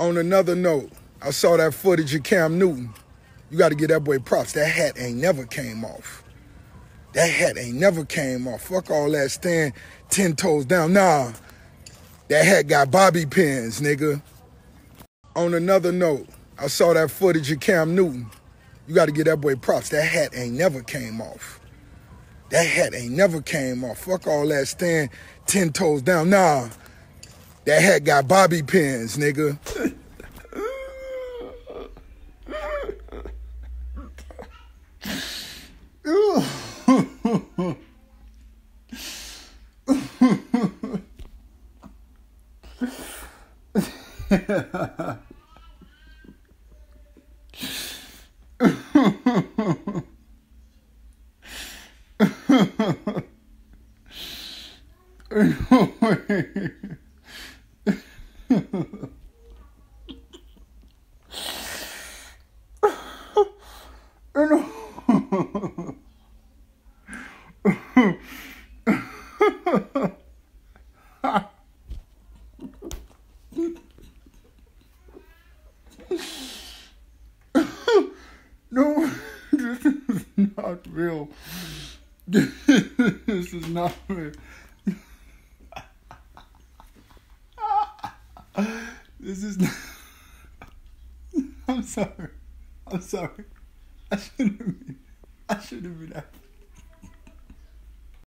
On another note, I saw that footage of Cam Newton. You got to get that boy props. That hat ain't never came off. That hat ain't never came off. Fuck all that stand ten toes down. Nah, that hat got bobby pins, nigga. On another note, I saw that footage of Cam Newton. You got to get that boy props. That hat ain't never came off. That hat ain't never came off. Fuck all that stand ten toes down. Nah, that hat got bobby pins, nigga. No, this is not real. This is not real. This is not. I'm sorry. I'm sorry. I shouldn't have been. I shouldn't have been.